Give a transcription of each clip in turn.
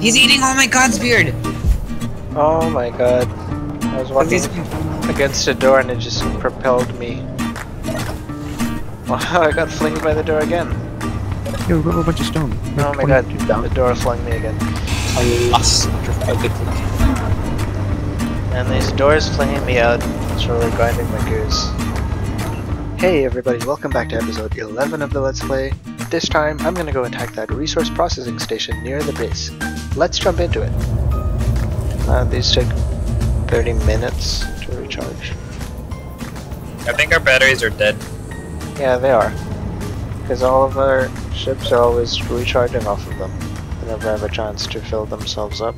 He's eating all my god's beard! Oh my god. I was walking against a door and it just propelled me. Wow, I got flinged by the door again. Yo, grab a bunch of stone. Oh my god, the door flung me again. Us. Perfectly. And these doors flinging me out, it's really grinding my gears. Hey everybody, welcome back to episode 11 of the Let's Play. This time, I'm gonna go attack that resource processing station near the base. Let's jump into it. Uh, these take 30 minutes to recharge. I think our batteries are dead. Yeah, they are. Because all of our ships are always recharging off of them. They never have a chance to fill themselves up.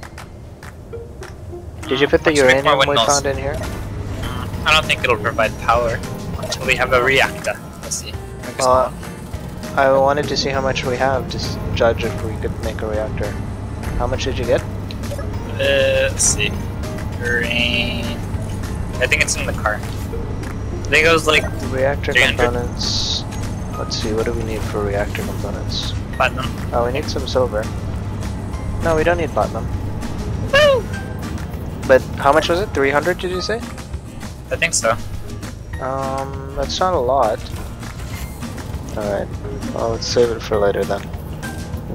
Did you put the uranium we found in here? I don't think it'll provide power until we have a reactor. Let's see. Uh, I wanted to see how much we have to judge if we could make a reactor. How much did you get? Uh, let's see. Green. I think it's in the car. I think it was like Reactor components. Let's see, what do we need for reactor components? platinum. Oh, we need some silver. No, we don't need platinum. Woo! But how much was it? 300 did you say? I think so. Um, that's not a lot. Alright, well let's save it for later then.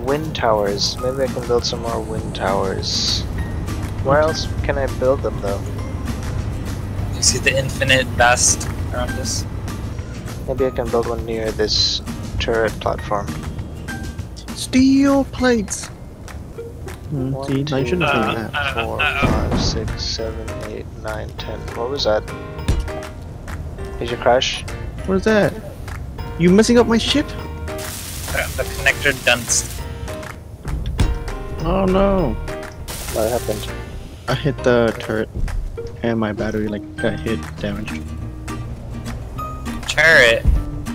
Wind towers. Maybe I can build some more wind towers. Where else can I build them though? You see the infinite vast around us. Maybe I can build one near this turret platform. Steel plates! Hmm, One, see, now you shouldn't Uh, have done that. uh, Four, uh, five, six, seven, eight, nine, ten. What was that? Did you crash? What is that? You messing up my ship? The connector dunced. Oh no! What happened? I hit the turret, and my battery like got hit, damaged. Turret.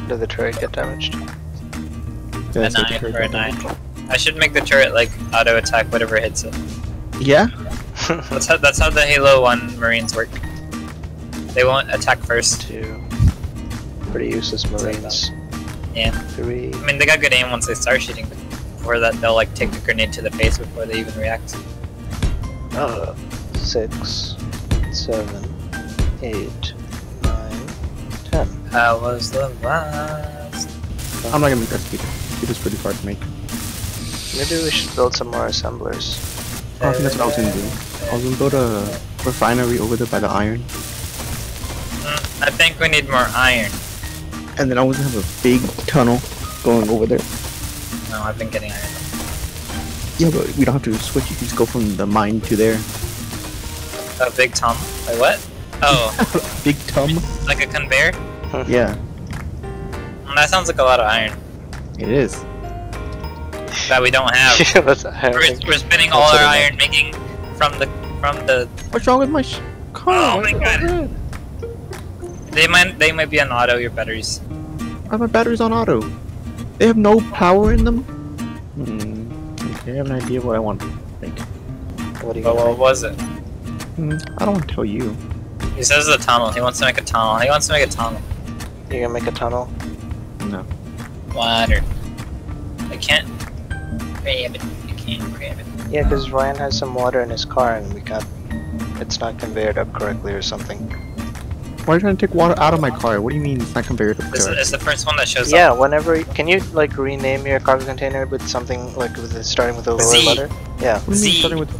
Did the turret get damaged? Yeah, a so the nine for a got nine. damaged. I should make the turret like auto attack whatever hits it. Yeah? That's how that's how the Halo One Marines work. They won't attack first. Two. Pretty useless marines. Yeah. Three. I mean, they got good aim once they start shooting, but before that, they'll like take the grenade to the face before they even react. Uh, six, seven, eight, nine, ten. That was the last. I'm not gonna make that speeder. Speeder's pretty hard to make. Maybe we should build some more assemblers. I think that's what I was gonna do. I was gonna build a refinery over there by the iron, Mm, I think we need more iron. And then I was gonna have a big tunnel going over there. No, I've been getting iron. Yeah, but we don't have to switch. You can just go from the mine to there. A big tom. Wait, what? Oh, Big tum? like a conveyor? Yeah, Mm, That sounds like a lot of iron it is. that we don't have. yeah, that's, I we're, think- we're spending that's all our iron making from the from the. What's wrong with my sh- car? Oh my God. They might they might be on auto. Your batteries. Why are my batteries on auto? They have no power in them? Hmm. Okay, I have an idea what I want to make. What are you But what was it? Hmm, I don't want to tell you. He says the tunnel. He wants to make a tunnel. He wants to make a tunnel. make? You gonna make a tunnel? No. Water. I can't grab it. I can't grab it. Yeah, because Ryan has some water in his car and we got... It's not conveyed up correctly or something. Why are you trying to take water out of my car? What do you mean it's not conveyor to This car? is the first one that shows Yeah, up. Yeah, whenever... Can you, like, rename your cargo container with something, like, with it starting with a lower Z. letter? Yeah, What do you mean Z. starting with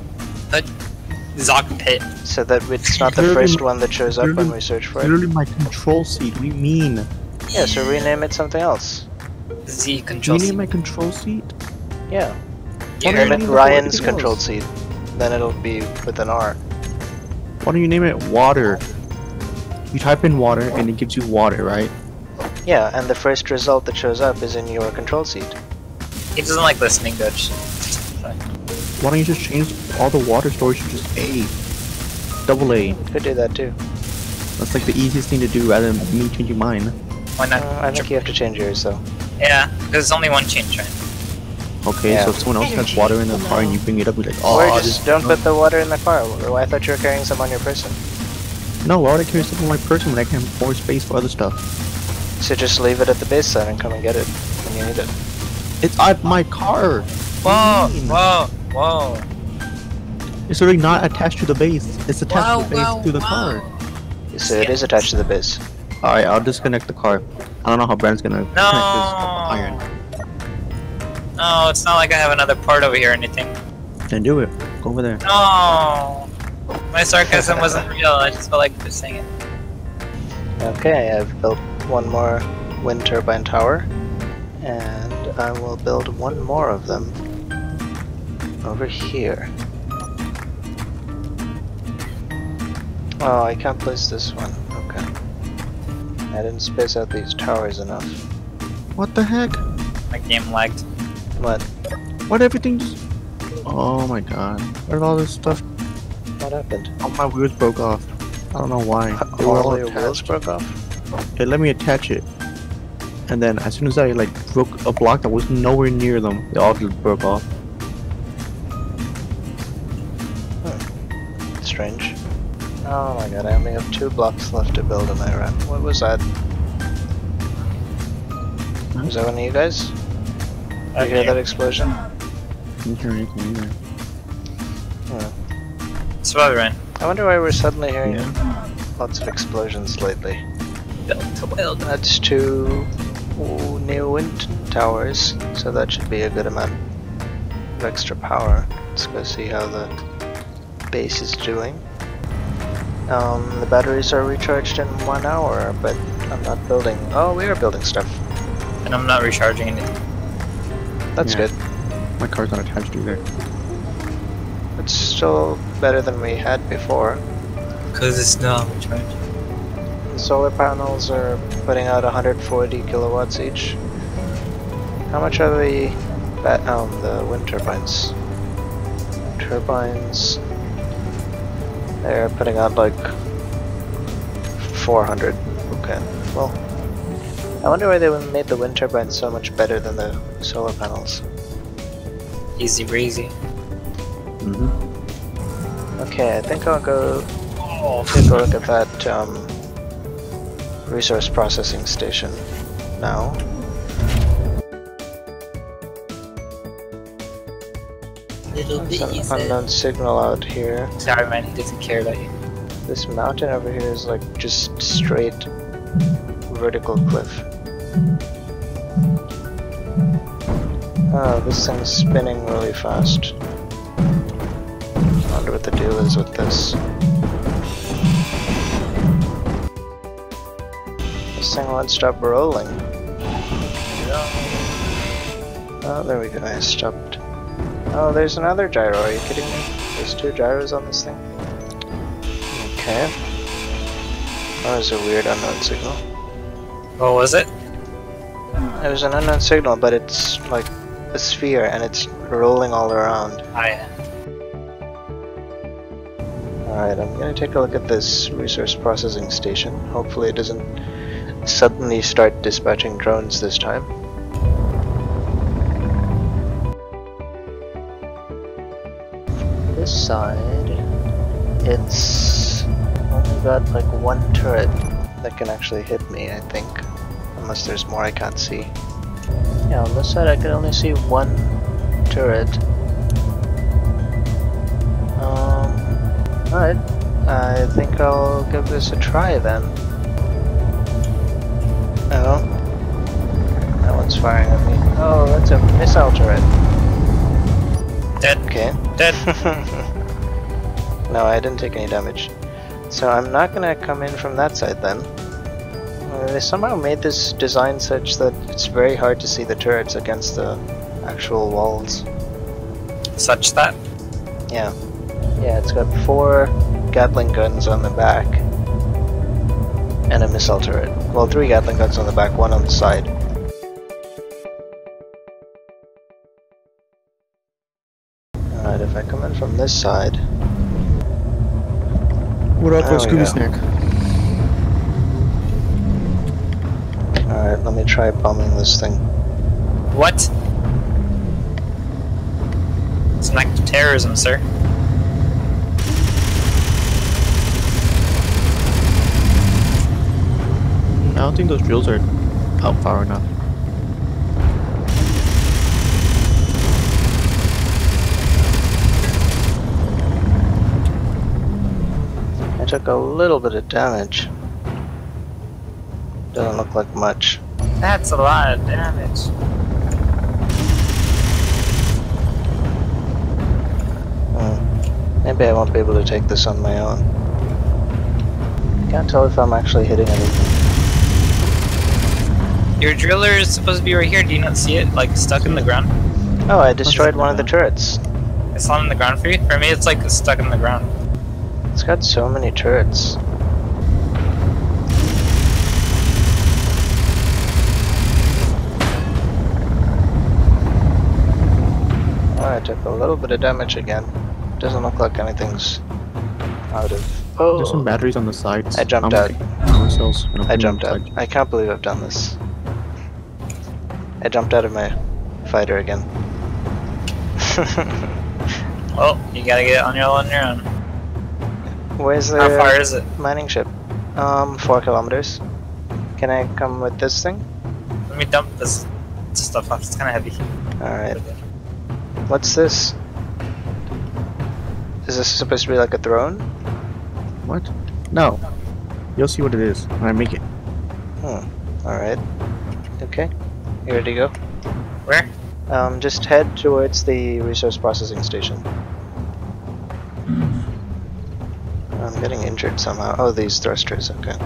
Zoc pit. so that it's not the Literally- first one that shows up when we search for it. literally my control seat? we do you mean? Yeah, so rename it something else. Z Do control. you C. need my control seat? Yeah. You Why heard don't Name it. it Ryan's everything controlled else. seat. Then it'll be with an R. Why don't you name it water? You type in water and it gives you water, right? Yeah, and the first result that shows up is in your control seat. He doesn't like listening, Dutch. Why don't you just change all the water storage to just A? Double A. Could do that too. That's like the easiest thing to do rather than me changing mine. Why not? Uh, I think you have to change yours though. Yeah, there's only one change, right? Okay, Yeah. so if someone else has water in their car and you bring it up, you're like, oh, or just don't put the water in the car. Or I thought you were carrying some on your person. No, why would I carry something on my person when I can have more space for other stuff? So just leave it at the base then and come and get it when you need it. It's at my car. Whoa, mean? whoa, whoa. It's already not attached to the base. It's attached Wow, to the base wow, to the wow. car. So it is attached to the base. Alright, I'll disconnect the car. I don't know how Brand's gonna connect this iron. No, it's not like I have another part over here or anything. Then do it. Go over there. No, my sarcasm wasn't real. I just felt like just saying it. Okay, I've built one more wind turbine tower, and I will build one more of them over here. Oh, I can't place this one. Okay. I didn't space out these towers enough. What the heck? My game lagged. What? What everything just... Oh my god. Where did all this stuff... What happened? All my wheels broke off. I don't know why. They were all All your wheels broke off? It let me attach it. And then as soon as I like broke a block that was nowhere near them, they all just broke off. Strange. Oh my god, I only have two blocks left to build in my run. What was that? Was that one of you guys? Did you hear that explosion? I Didn't hear anything either. It's about Ryan. I wonder why we're suddenly hearing Yeah. lots of explosions lately. Built to build. That's two new wind towers, so that should be a good amount of extra power. Let's go see how the base is doing. Um, the batteries are recharged in one hour, but I'm not building. Oh, we are building stuff. And I'm not recharging anything. That's Yeah. good. My car's not attached either. It's still better than we had before. Because it's not recharged. The solar panels are putting out 140 kilowatts each. How much are the bat um the wind turbines? Turbines they're putting out like 400. Okay. Well, I wonder why they made the wind turbines so much better than the solar panels. Easy breezy. Mm-hmm. Okay, I think I'll go Oh, take a look at that um, resource processing station now. little There's bit an unknown signal out here. Sorry, man. He doesn't care about you. This mountain over here is like just straight vertical cliff. Oh, this thing's spinning really fast. Wonder what the deal is with this. This thing won't stop rolling. Oh, there we go, I stopped. Oh, there's another gyro, are you kidding me? There's two gyros on this thing? Okay. That was a weird unknown signal. What was it? It was an unknown signal, but it's like a sphere and it's rolling all around. Ah, yeah. Alright, I'm gonna take a look at this resource processing station. Hopefully it doesn't suddenly start dispatching drones this time. This side, it's only got like one turret that can actually hit me, I think. Unless there's more I can't see. Yeah, on this side I can only see one turret. Alright. I think I'll give this a try then. Oh. That one's firing at me. Oh, that's a missile turret. Dead. Okay. Dead. no, I didn't take any damage. So I'm not gonna come in from that side then. Uh, they somehow made this design such that it's very hard to see the turrets against the actual walls. Such that. Yeah. Yeah, it's got four Gatling guns on the back. And a missile turret. Well, three Gatling guns on the back, one on the side. Alright, if I come in from this side, What up, There Scooby. Snack? alright, let me try bombing this thing. What? It's an act of terrorism, sir. I don't think those drills are out far enough. I took a little bit of damage. Doesn't look like much. That's a lot of damage. Hmm. Maybe I won't be able to take this on my own. Can't tell if I'm actually hitting anything. Your driller is supposed to be right here. Do you not see it? Like stuck in the ground? Oh, I destroyed one of the turrets. It's not in the ground for you? For me, it's like stuck in the ground. It's got so many turrets. Oh, I took a little bit of damage again. Doesn't look like anything's out of. Oh, There's some batteries on the sides. I jumped I'm out. okay. Power cells, I jumped out. I can't believe I've done this. I jumped out of my fighter again. Well, you gotta get it on your on your own. Where's the How far is it? mining ship? Um, four kilometers. Can I come with this thing? Let me dump this stuff off. It's kind of heavy. Alright. What's this? Is this supposed to be like a throne? What? No. You'll see what it is when I make it. Hmm. Alright. Okay. You ready to go? Where? Um, just head towards the resource processing station. I'm getting injured somehow. Oh, these thrusters, okay.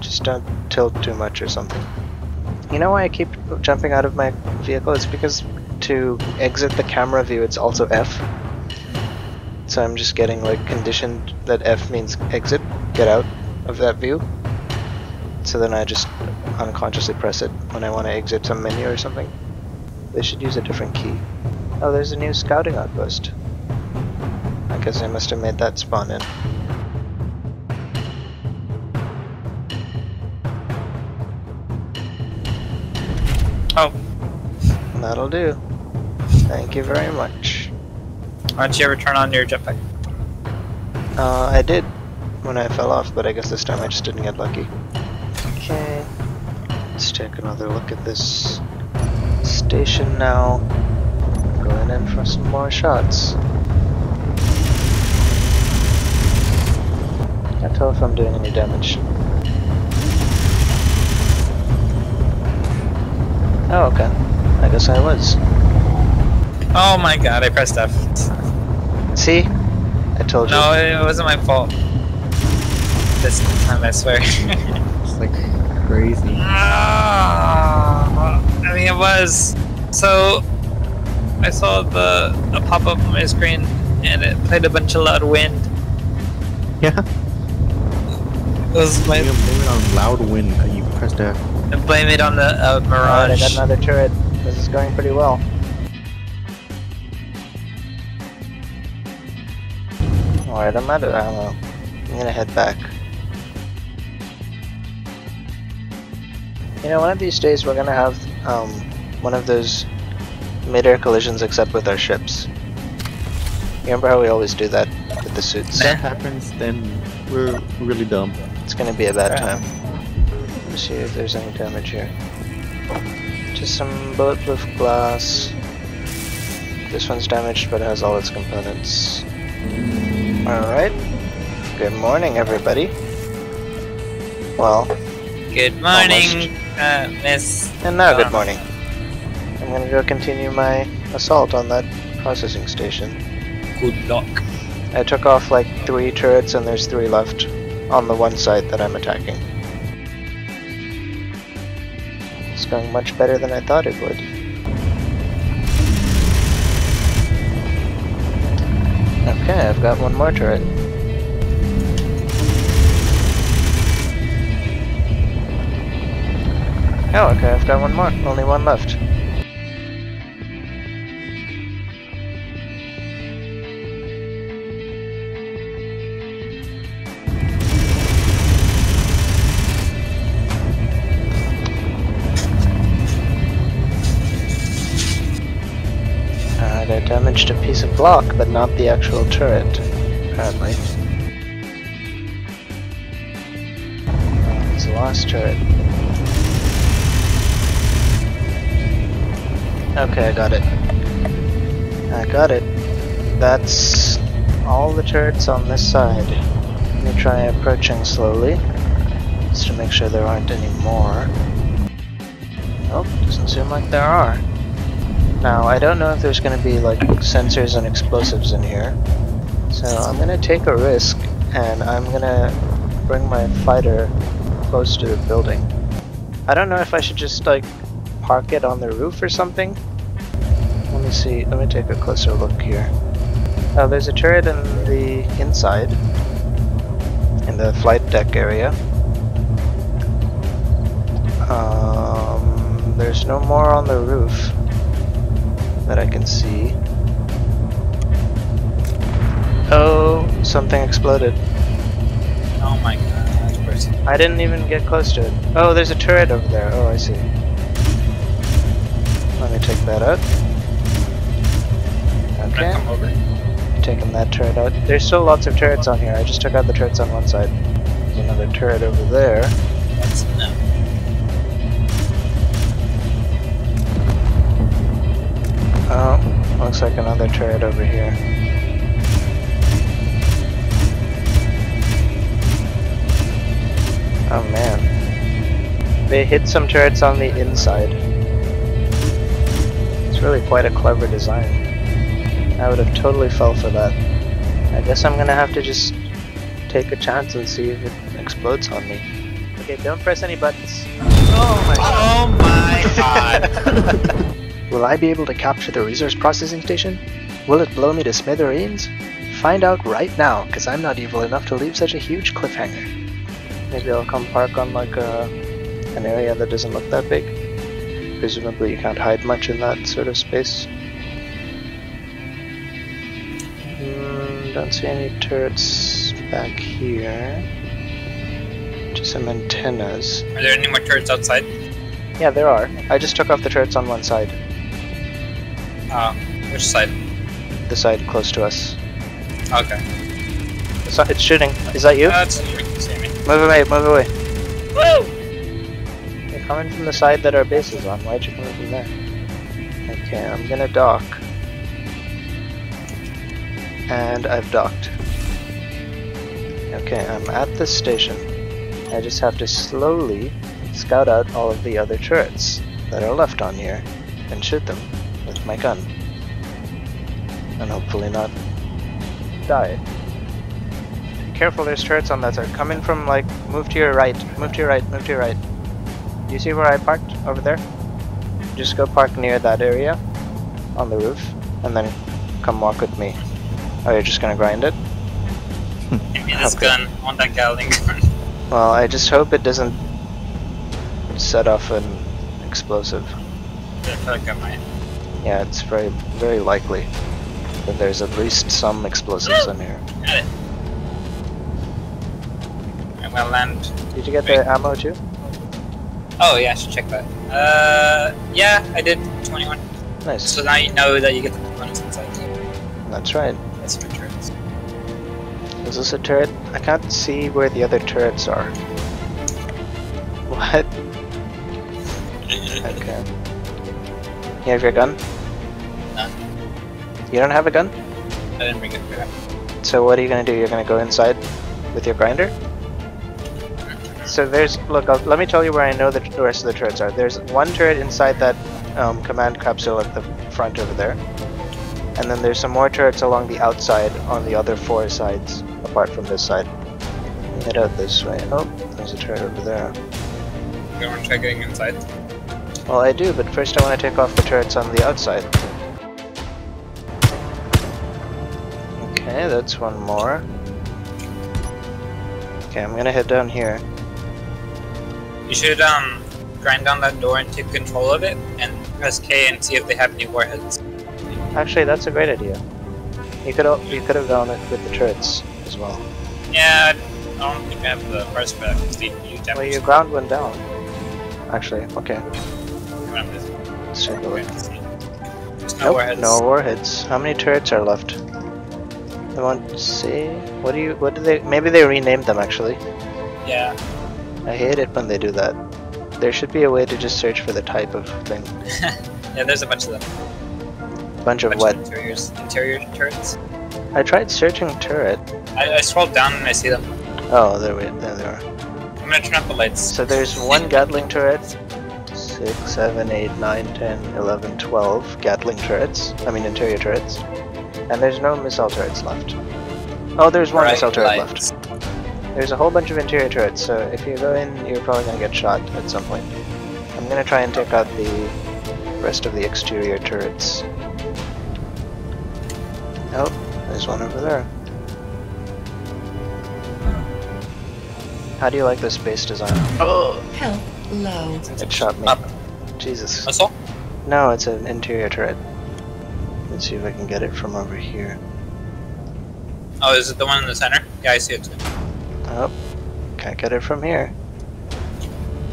Just don't tilt too much or something. You know why I keep jumping out of my vehicle? It's because to exit the camera view, it's also F. So I'm just getting like conditioned that F means exit, get out of that view. So then I just unconsciously press it when I want to exit some menu or something. They should use a different key. Oh, there's a new scouting outpost. I guess I must have made that spawn in. Oh, That'll do. Thank you very much. why don't you ever turn on your jetpack? Uh, I did when I fell off, but I guess this time I just didn't get lucky. Okay. Let's take another look at this station now. Going in for some more shots. Can't tell if I'm doing any damage. Oh, okay. I guess I was. Oh my god, I pressed F. See? I told you. No, it wasn't my fault. This time, I swear. It's like crazy. Ah, I mean, it was. So, I saw the a pop up on my screen, and it played a bunch of loud wind. Yeah. It was my You blame it on loud wind you pressed F. blame it on the uh, Alright, I got another turret. This is going pretty well. Alright, I'm out of ammo. I'm gonna head back. You know, one of these days we're gonna have um, one of those mid-air collisions except with our ships. You remember how we always do that with the suits? If that happens, then we're really dumb. It's gonna be a bad time. Let's see if there's any damage here. Just some bulletproof glass. This one's damaged, but it has all its components. Alright. Good morning, everybody. Well, Good morning, uh, Miss. and now good Um, morning. I'm gonna go continue my assault on that processing station. Good luck. I took off like three turrets, and there's three left on the one side that I'm attacking. It's going much better than I thought it would. Okay, I've got one more turret. Oh, okay, I've got one more. Only one left. Uh, Alright, I damaged a piece of block, but not the actual turret, apparently. It's the last turret. Okay, I got it. I got it. That's all the turrets on this side. Let me try approaching slowly, just to make sure there aren't any more. Nope, doesn't seem like there are. Now, I don't know if there's going to be like sensors and explosives in here, so I'm going to take a risk and I'm going to bring my fighter close to the building. I don't know if I should just like park it on the roof or something. Let me see, let me take a closer look here. Oh, there's a turret in the inside, in the flight deck area. Um, there's no more on the roof that I can see. Oh, something exploded. Oh my god. I didn't even get close to it. Oh, there's a turret over there. Oh, I see. Take that out. Okay, taking that turret out. There's still lots of turrets on here. I just took out the turrets on one side. There's another turret over there. That's no. Oh, looks like another turret over here. Oh man. They hit some turrets on the inside. It's really quite a clever design. I would have totally fell for that. I guess I'm gonna have to just take a chance and see if it explodes on me. Okay, don't press any buttons. Oh my Oh my god. Will I be able to capture the resource processing station? Will it blow me to smithereens? Find out right now, because I'm not evil enough to leave such a huge cliffhanger. Maybe I'll come park on like a, an area that doesn't look that big. Presumably you can't hide much in that sort of space. Hmm, don't see any turrets back here. Just some antennas. Are there any more turrets outside? Yeah, there are. I just took off the turrets on one side. Oh, which side? The side close to us. Okay. It's, not, it's shooting. Is that you? That's you can see me. Move away, move away. You're coming from the side that our base is on. Why'd you come from there? Okay, I'm gonna dock. And I've docked. Okay, I'm at this station. I just have to slowly scout out all of the other turrets that are left on here and shoot them with my gun. And hopefully not die. Be careful, there's turrets on that side. Coming from like, move to your right, move to your right, move to your right. Do you see where I parked over there? Just go park near that area on the roof and then come walk with me. Oh, you're just gonna grind it? Give me this Okay. gun. Want that Gatling gun. Well, I just hope it doesn't set off an explosive. I feel like I might. Yeah, it's very, very likely that there's at least some explosives in here. Got it. I'm gonna land. Did you get the ammo too? Oh yeah, I should check that. Uh, yeah, I did 21. Nice. So now you know that you get the components inside. That's right. That's my turrets. Is this a turret? I can't see where the other turrets are. What? Okay. You have your gun? No. You don't have a gun? I didn't bring it. So what are you gonna do? You're gonna go inside with your grinder? So there's look. I'll, let me tell you where I know the, the rest of the turrets are. There's one turret inside that um, command capsule at the front over there, and then there's some more turrets along the outside on the other four sides, apart from this side. Head out this way. Oh, there's a turret over there. You want to try getting inside? Well, I do, but first I want to take off the turrets on the outside. Okay, that's one more. Okay, I'm gonna head down here. You should um grind down that door and take control of it, and press K and see if they have any warheads. Actually, that's a great idea. You could you could have done it with the turrets as well. Yeah, I don't think I have the parts for that because they use Well, you ground one down. Actually, okay. Let's take a look. There's no Nope, warheads. no warheads. How many turrets are left? I want to see. What do you? What do they? Maybe they renamed them actually. Yeah. I hate it when they do that. There should be a way to just search for the type of thing. yeah, there's a bunch of them. Bunch of bunch what? Of interiors, interior turrets. I tried searching turret. I, I scrolled down and I see them. Oh, there we there they are. I'm gonna turn off the lights. So there's one Gatling turret. 6, 7, 8, 9, 10, 11, 12 Gatling turrets. I mean interior turrets. And there's no missile turrets left. Oh, there's one Bright missile turret lights. left. There's a whole bunch of interior turrets, so if you go in, you're probably gonna get shot at some point. I'm gonna try and take out the rest of the exterior turrets. Oh, there's one over there. How do you like this base design? Oh, Health low. it shot me. Up. Jesus. Missile? No, it's an interior turret. Let's see if I can get it from over here. Oh, is it the one in the center? Yeah, I see it too. Oh, can't get it from here.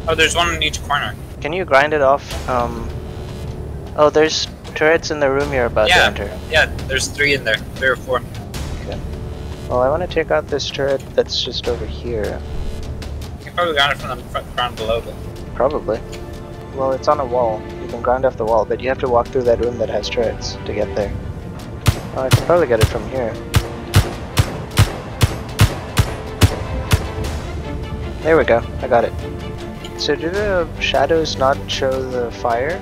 Oh, there's one in each corner. Can you grind it off? Um. Oh, there's turrets in the room you're about Yeah. to enter. Yeah, there's three in there. Three or four. Okay. Well, I want to take out this turret that's just over here. You can probably ground it from the front ground below, but Probably. Well, it's on a wall. You can grind off the wall, but you have to walk through that room that has turrets to get there. Oh, I can probably get it from here. There we go. I got it. So do the shadows not show the fire?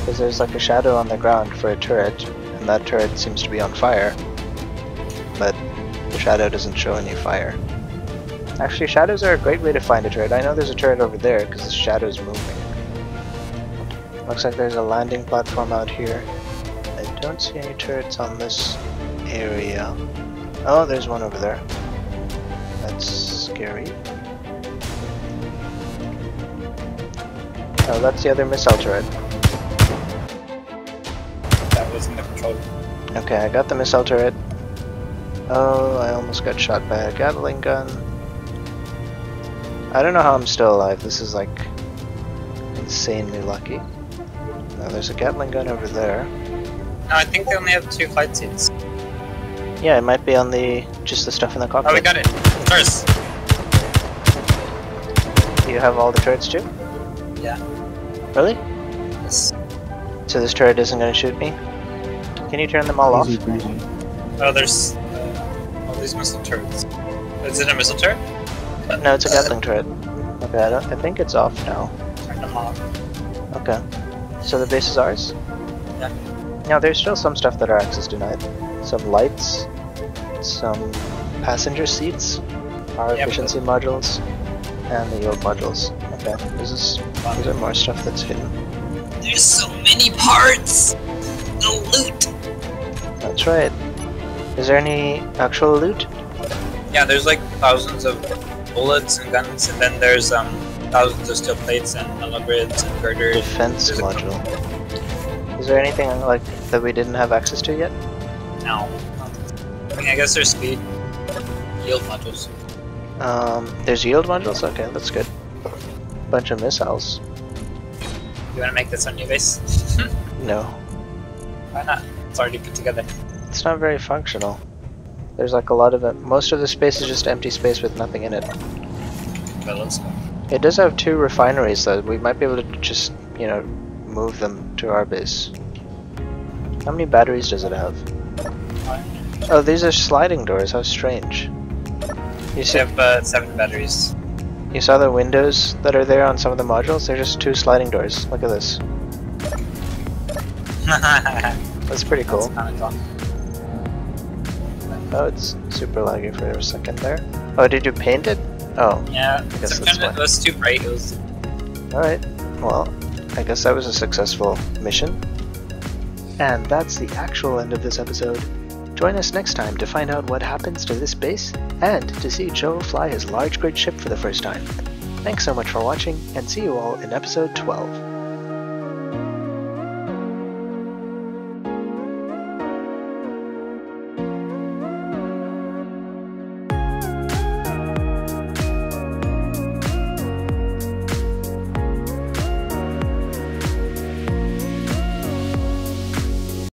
Because there's like a shadow on the ground for a turret, and that turret seems to be on fire. But the shadow doesn't show any fire. Actually, shadows are a great way to find a turret. I know there's a turret over there because the shadow's moving. Looks like there's a landing platform out here. I don't see any turrets on this area. Oh, there's one over there. That's scary. Oh, that's the other missile turret. that was in the control room. Okay, I got the missile turret. Oh, I almost got shot by a Gatling gun. I don't know how I'm still alive. This is like insanely lucky. Now there's a Gatling gun over there. No, I think they only have two flight seats. Yeah, it might be on the just the stuff in the cockpit. Oh, we got it. Stars. You have all the turrets too? Yeah. Really? Yes. So this turret isn't going to shoot me? Can you turn them all off? Easy breezy. Oh, there's uh, all these missile turrets. Is it a missile turret? No, it's a Gatling turret. Okay, I, don't, I think it's off now. Turn them off. Okay. So the base is ours? Yeah. Now there's still some stuff that our access denied. Some lights, some passenger seats, our Yeah, but efficiency modules, and the yield modules. Okay, this is these are more stuff that's hidden. There's so many parts. The loot. That's right. Is there any actual loot? Yeah, there's like thousands of bullets and guns, and then there's um thousands of steel plates and metal grids and girders. Defense There's module. Is there anything like that we didn't have access to yet? No. I mean, I guess there's speed yield modules. Um, there's yield modules. Okay, that's good. Bunch of missiles. You want to make this a new base? No, Why not? It's already put together. it's not very functional. There's like a lot of it. Most of the space is just empty space with nothing in it. But let's go. It does have two refineries though. We might be able to just, you know, move them to our base. How many batteries does it have? Oh, these are sliding doors. How strange. You see, have uh, seven batteries. You saw the windows that are there on some of the modules? They're just two sliding doors. Look at this. That's That's pretty cool. of. Oh, it's super laggy for a second there. Oh, did you paint it? Oh, Yeah, guess sometimes that's it was too bright. It was alright. Well, I guess that was a successful mission. And that's the actual end of this episode. Join us next time to find out what happens to this base and to see Joe fly his large grid ship for the first time. Thanks so much for watching, and see you all in episode 12.